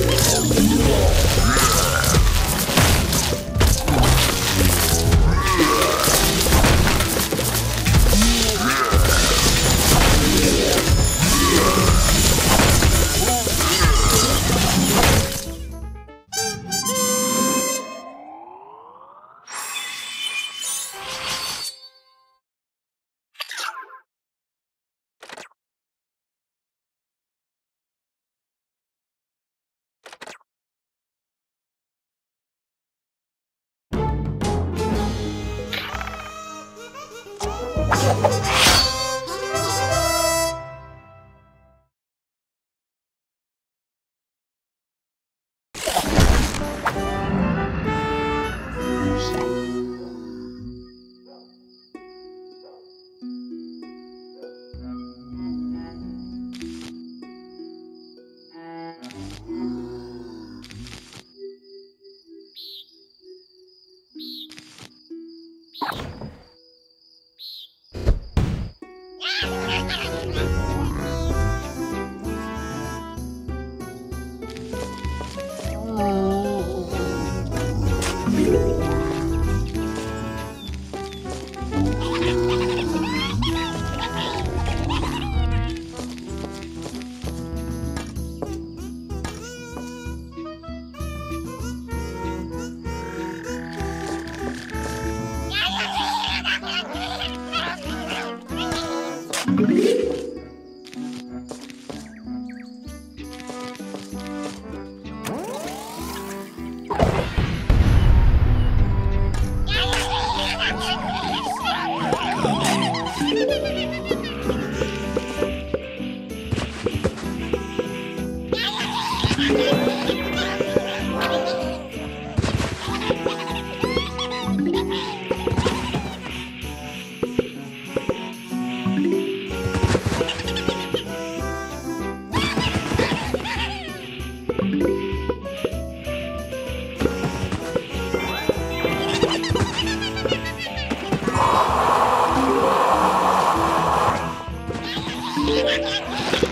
Oh, あっ!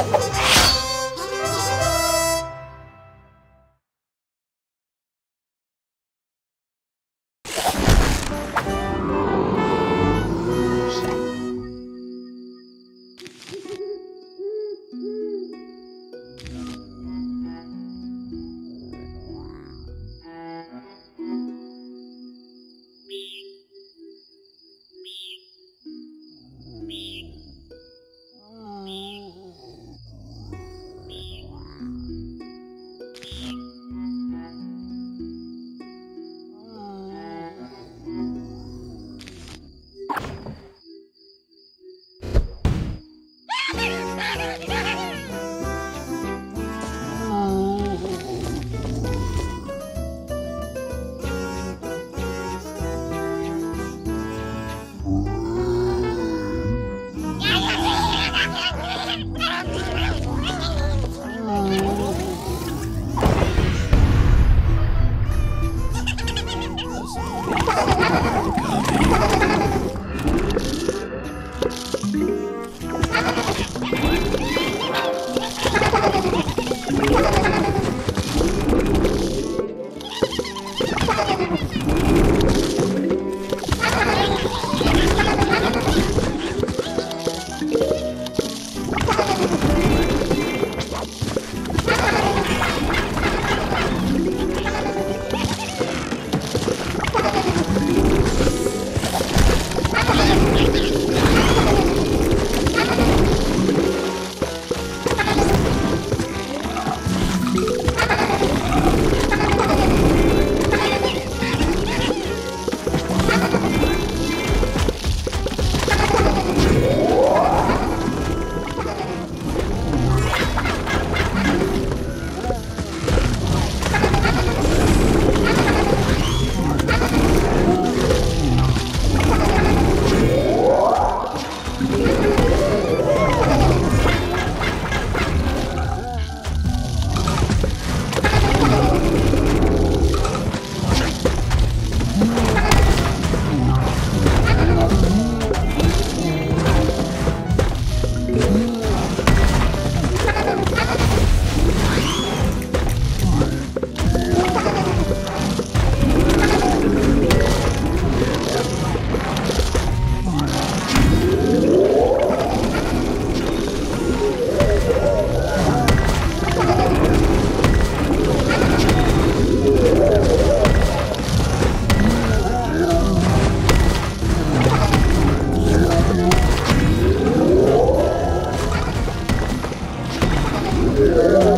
Yeah. Amen.